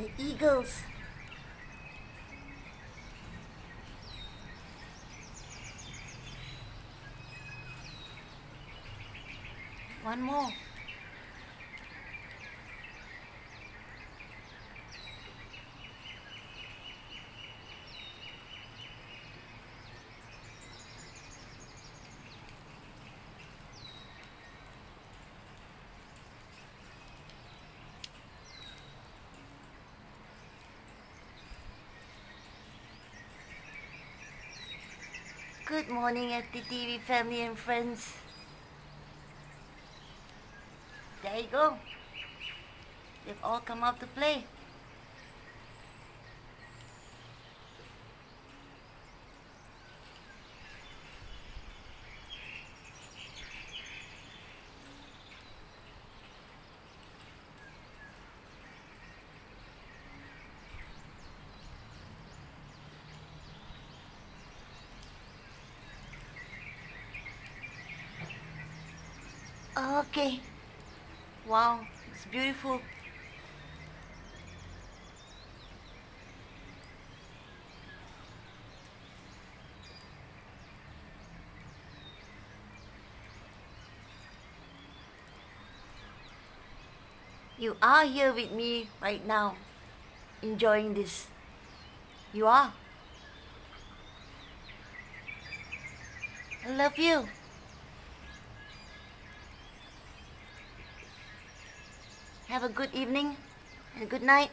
The eagles. One more. Good morning, FTTV family and friends. There you go. They've all come out to play. Okay. Wow, it's beautiful. You are here with me right now, enjoying this. You are. I love you. Have a good evening and good night.